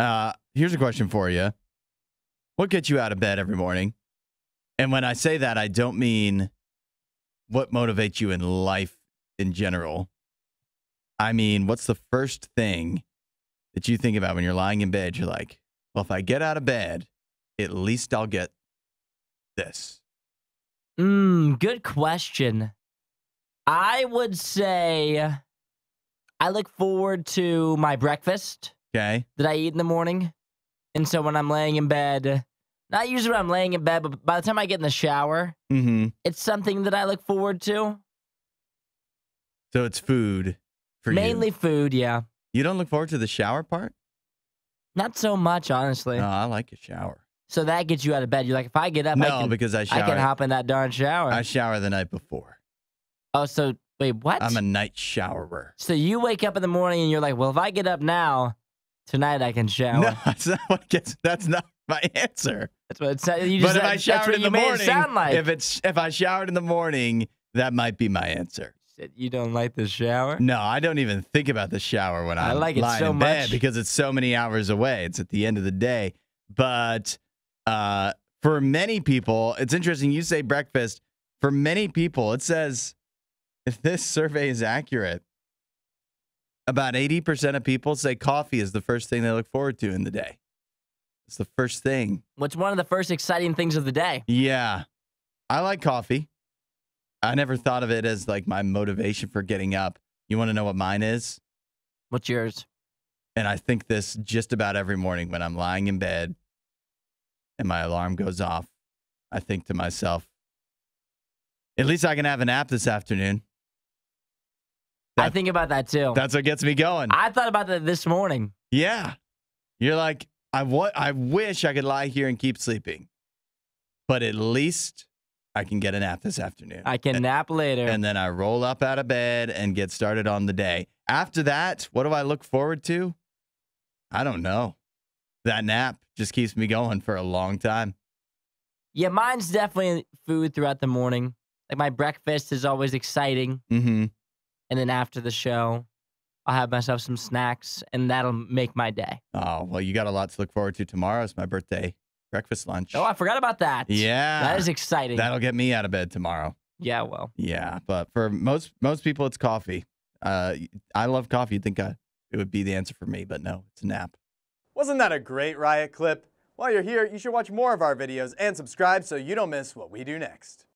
Uh, here's a question for you. What gets you out of bed every morning? And when I say that, I don't mean what motivates you in life in general. I mean, what's the first thing that you think about when you're lying in bed? You're like, well, if I get out of bed, at least I'll get this. Mm, good question. I would say I look forward to my breakfast Okay. that I eat in the morning. And so when I'm laying in bed, not usually when I'm laying in bed, but by the time I get in the shower, Mm-hmm. it's something that I look forward to. So it's food for Mainly you. food, yeah. You don't look forward to the shower part? Not so much, honestly. No, I like a shower. So that gets you out of bed. You're like, if I get up, I, No, can, because I I can hop in that darn shower. I shower the night before. oh, so wait, what? I'm a night showerer. so you wake up in the morning and you're like, well, if I get up now, tonight I can shower. No, that's not what gets. That's not my answer. That's what it said. You But if I showered in the it morning, like. if it's if I showered in the morning, that might be my answer. You don't like the shower? No, I don't even think about the shower when I I'm like it lying so in bed much. because it's so many hours away. It's at the end of the day. But uh, for many people, it's interesting. You say breakfast. For many people, it says if this survey is accurate, about 80% of people say coffee is the first thing they look forward to in the day. It's the first thing. What's one of the first exciting things of the day? Yeah. I like coffee. I never thought of it as like my motivation for getting up. You want to know what mine is? What's yours? And I think this just about every morning when I'm lying in bed and my alarm goes off. I think to myself, at least I can have a nap this afternoon. I think about that too. That's what gets me going. I thought about that this morning. yeah. You're like, I, wa- I wish I could lie here and keep sleeping, but at least I can get a nap this afternoon. I can nap later. and then I roll up out of bed and get started on the day. After that, what do I look forward to? I don't know. That nap just keeps me going for a long time. yeah, mine's definitely food throughout the morning. Like my breakfast is always exciting. Mm-hmm. And then after the show, I'll have myself some snacks and that'll make my day. Oh, well, you got a lot to look forward to tomorrow. It's my birthday breakfast lunch. Oh, I forgot about that. yeah. That is exciting. That'll get me out of bed tomorrow. yeah, well. Yeah, but for most most people, it's coffee. Uh, I love coffee. You'd think I, it would be the answer for me, but no, it's a nap. Wasn't that a great Riot clip? While you're here, you should watch more of our videos and subscribe so you don't miss what we do next.